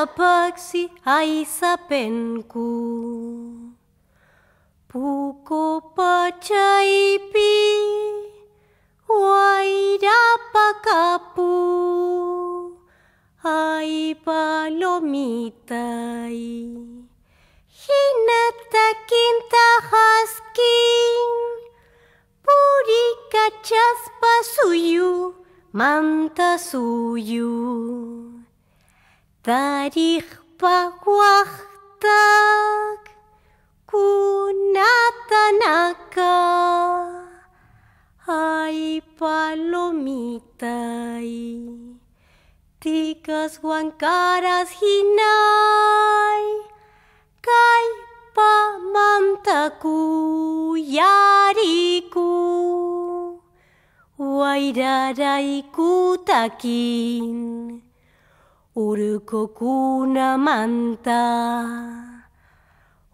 Tapaxi aizapenku. Puko pachaipi guairapacapu. Ay palomita y hinata quinta. Puri cachaspa suyu, manta suyu. Tarikpa wahtak kunatanaka Ay palomitay tikas huancaras hinay Kay pamantaku yariku Wairaraiku takin Urkukuna manta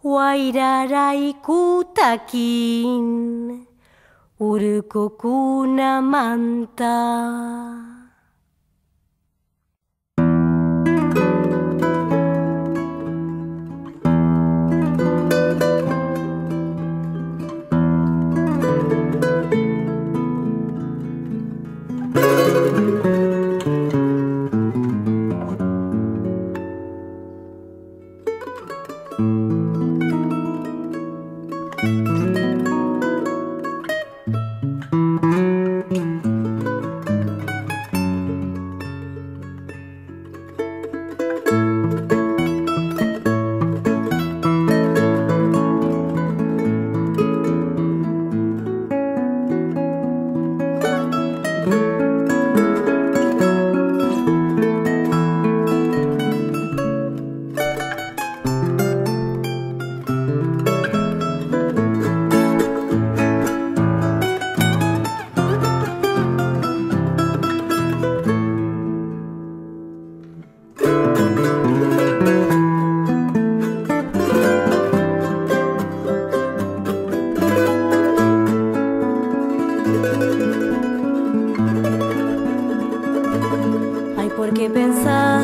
wairaraikutakin Urkukuna manta pensar.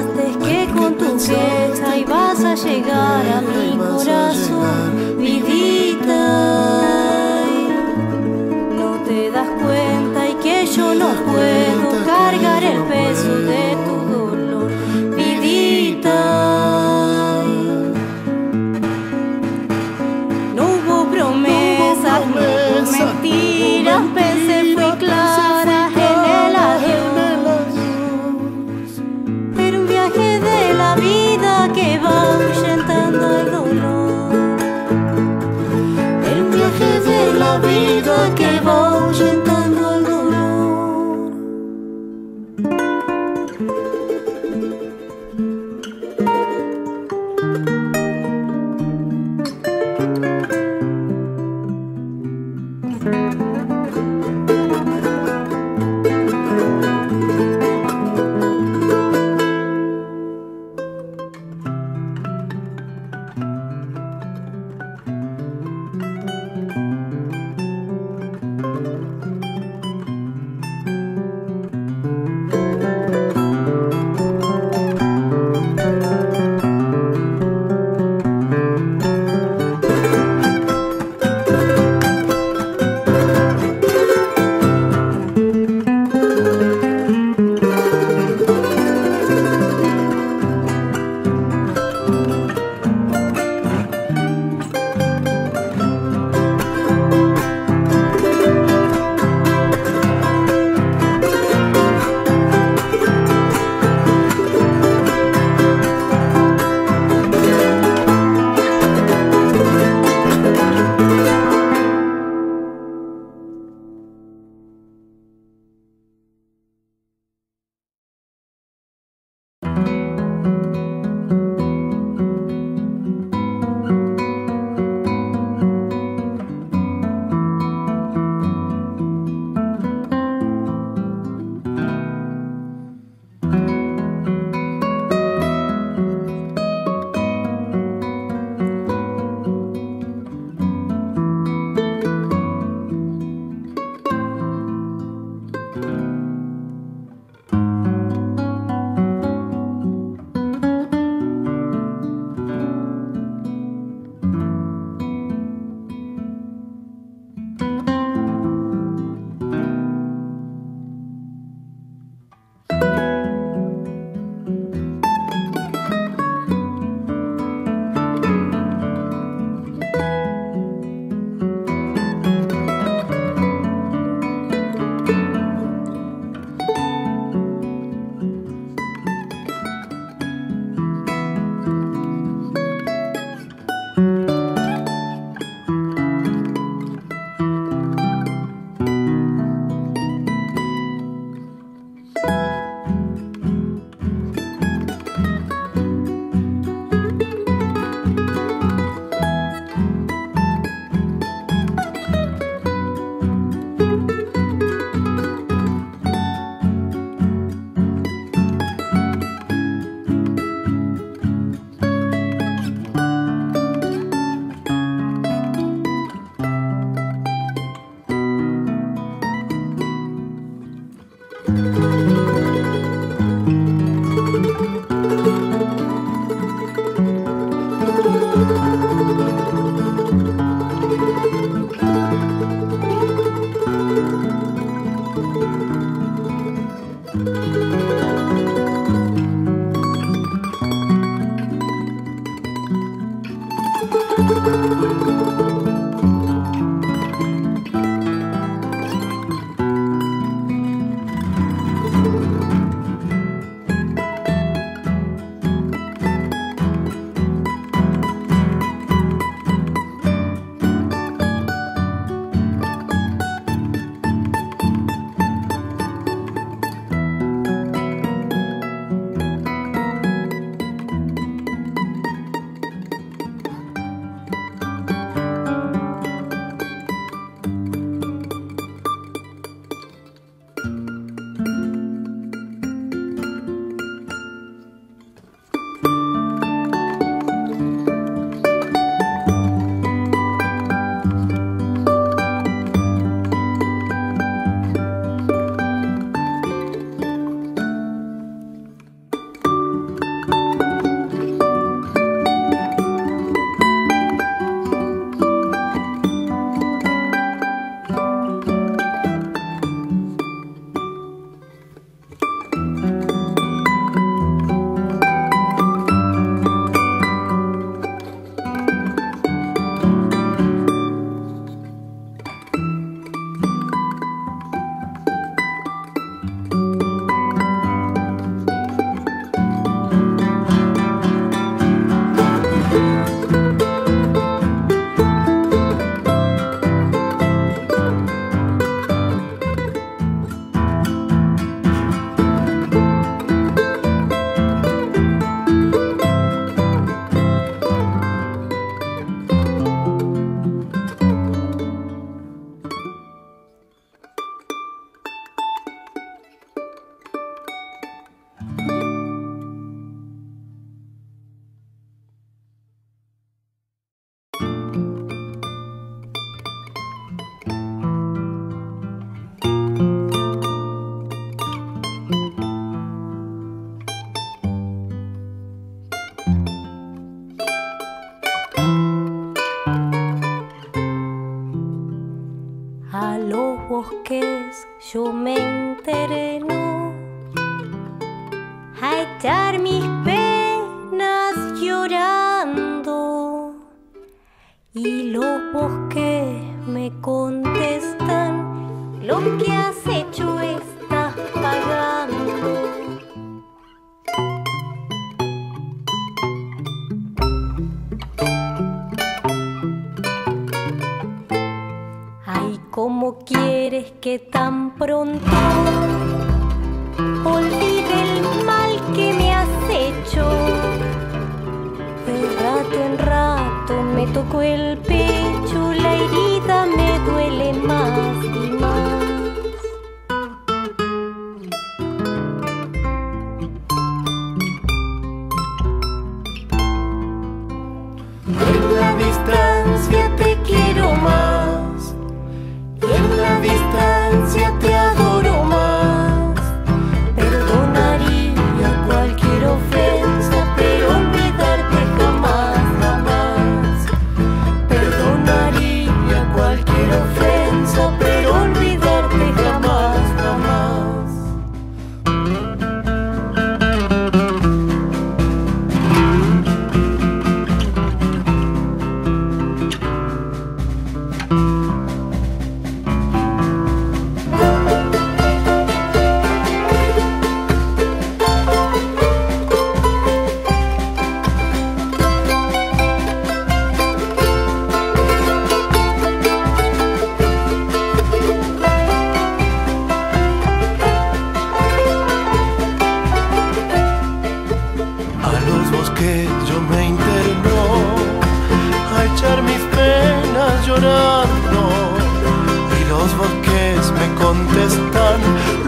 los bosques me contestan,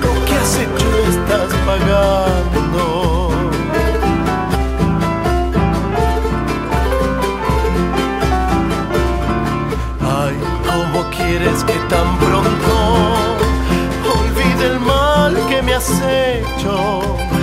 lo que has hecho estás pagando. Ay, ¿cómo quieres que tan pronto olvide el mal que me has hecho?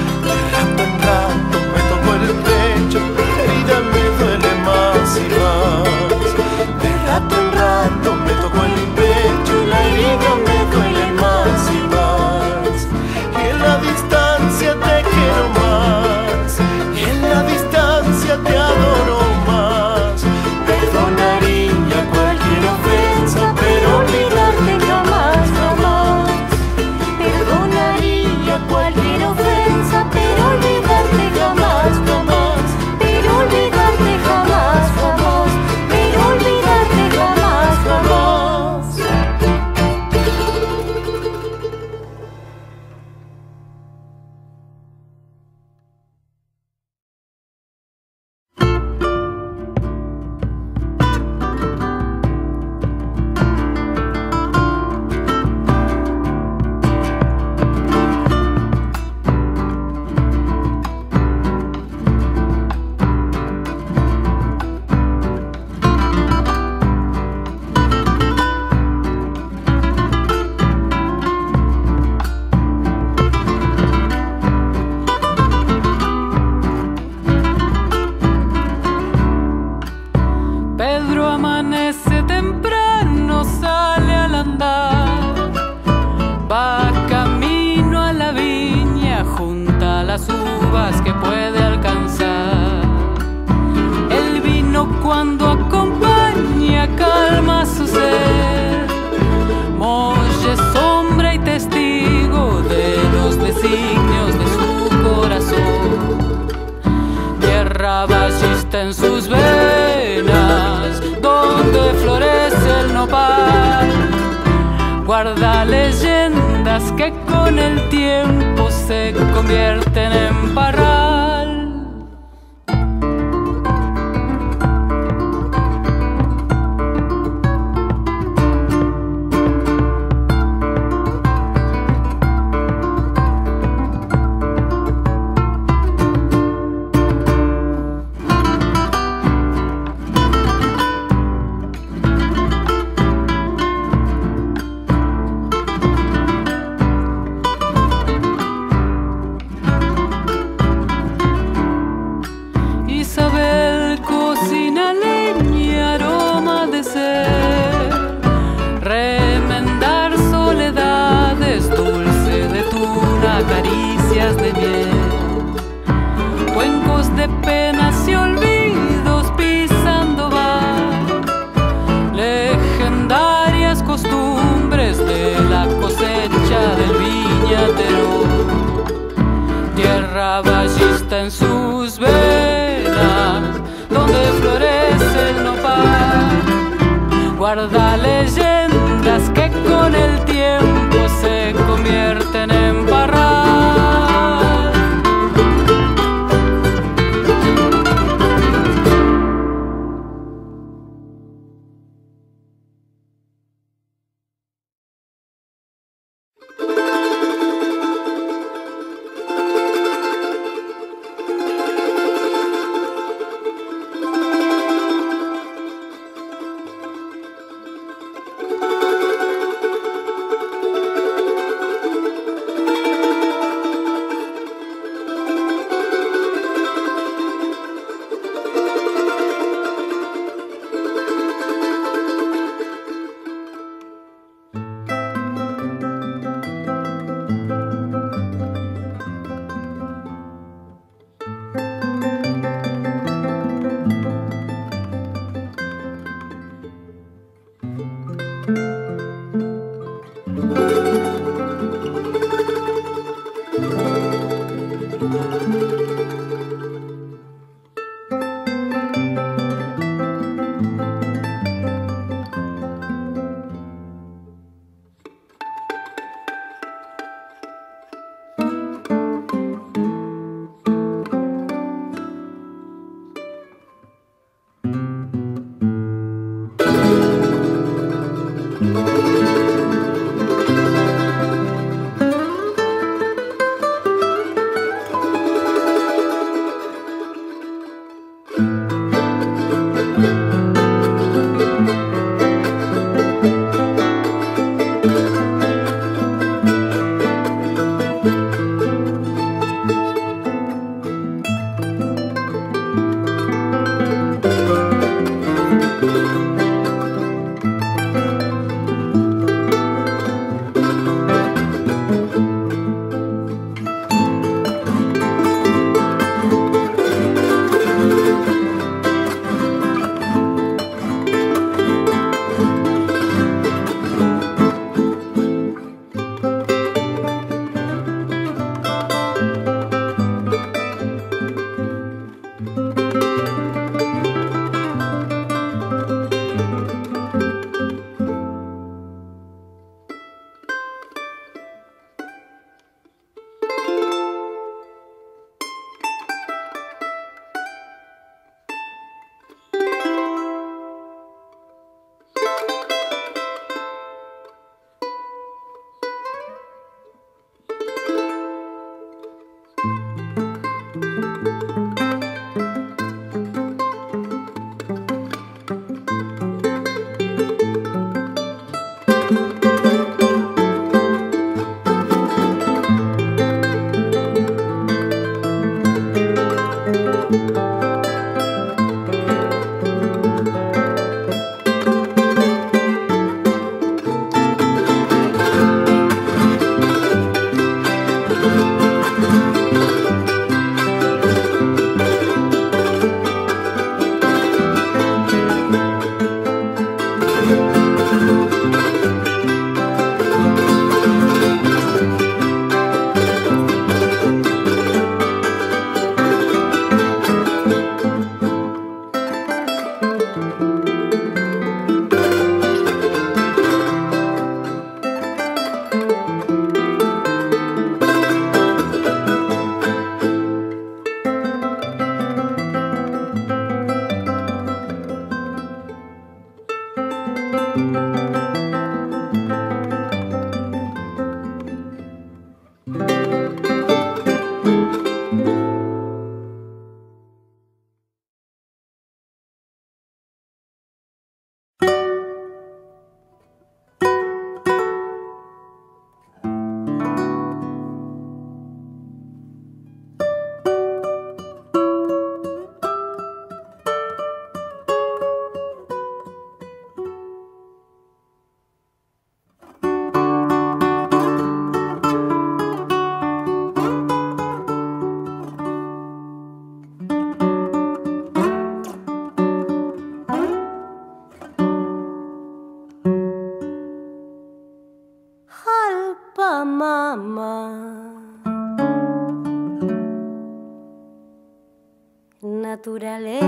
naturaleza.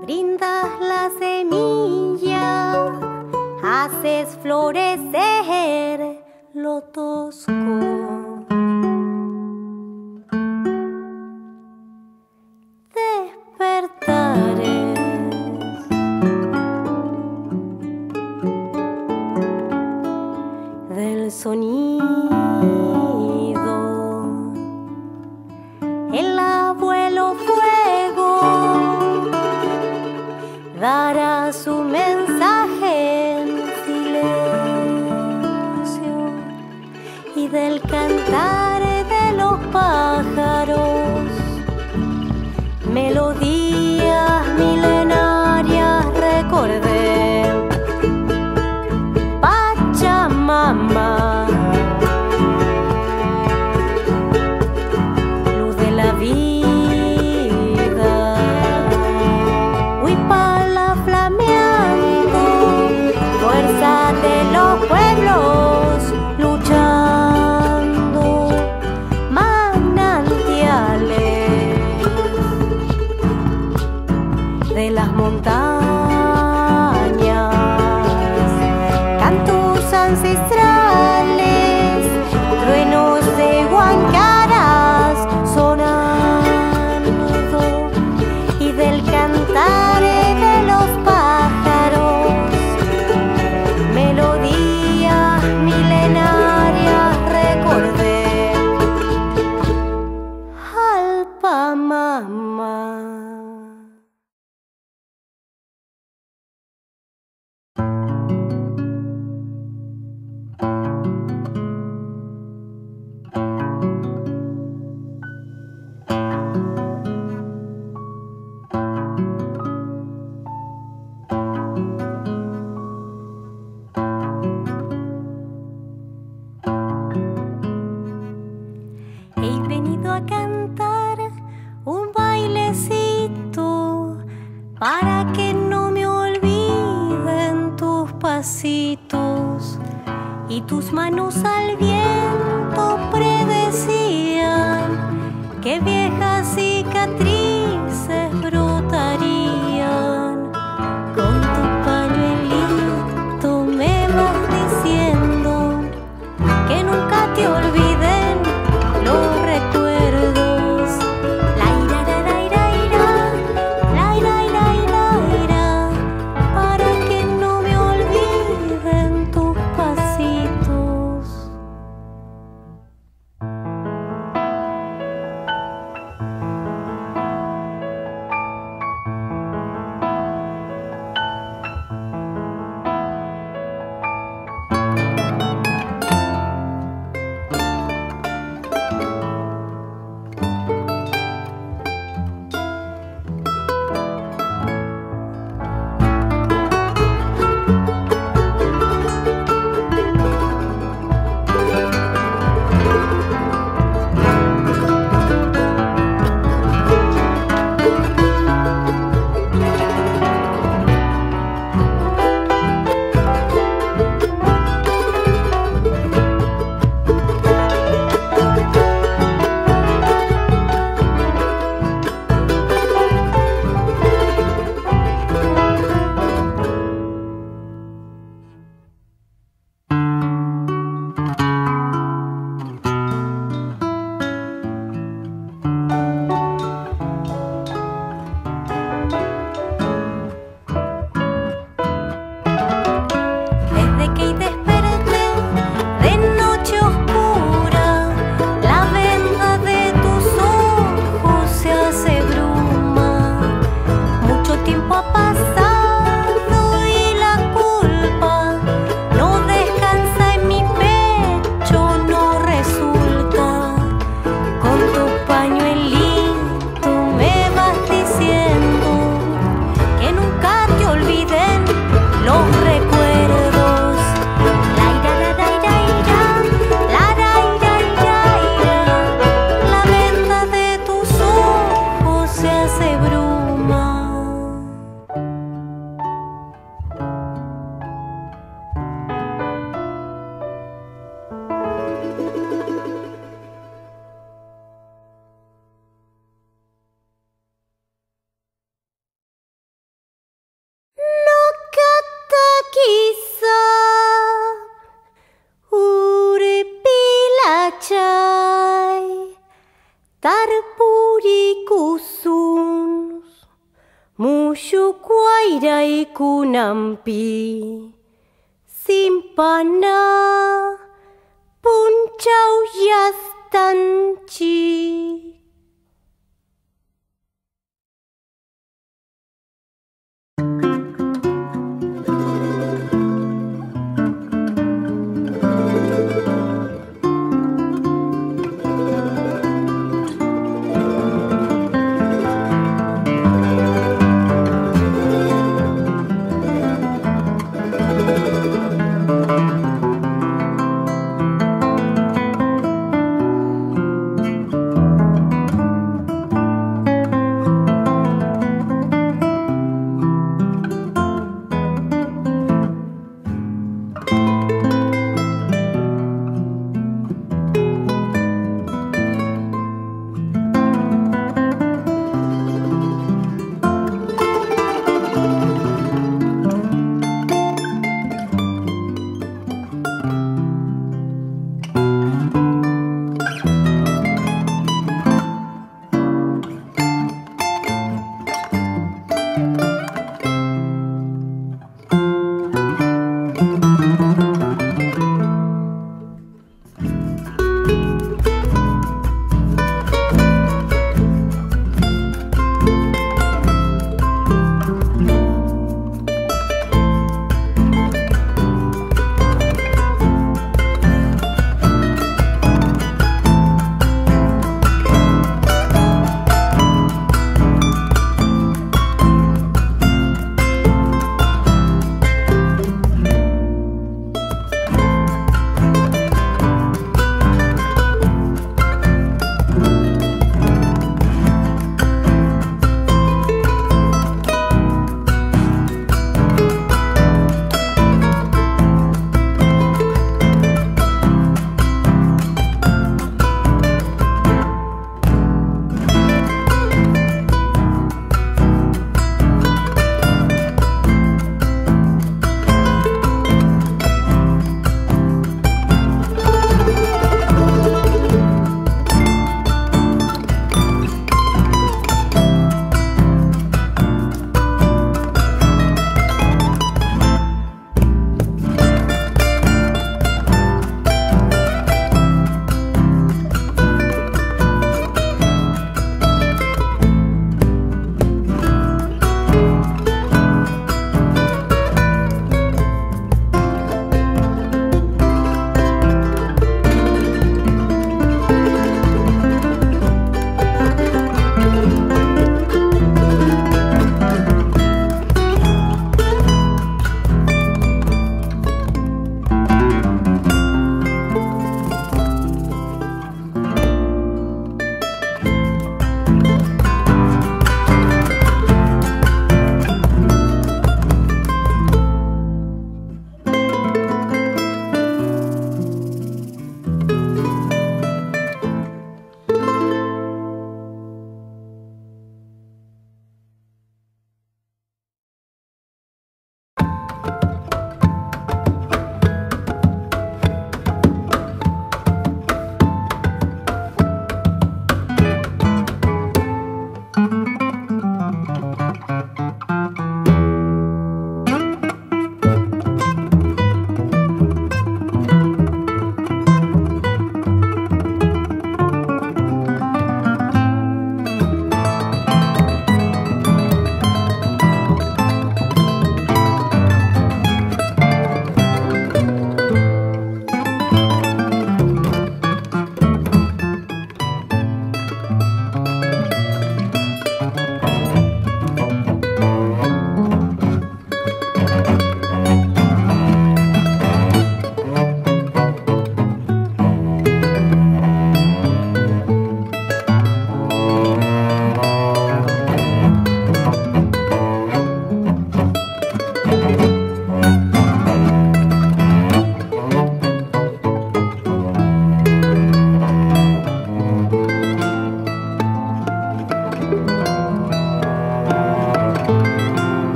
Brindas la semilla, haces florecer lo tosco. De las montañas, que viejas cicatrices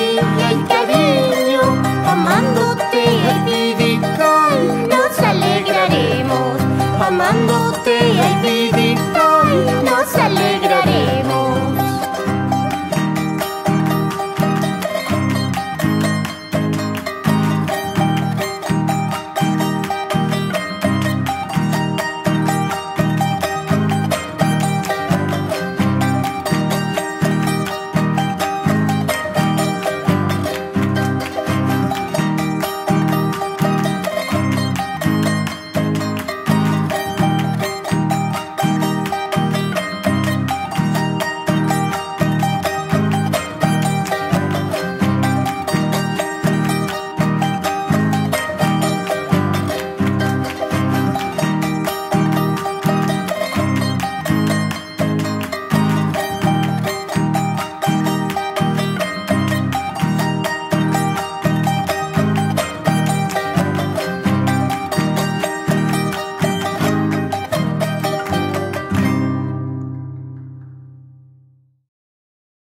Like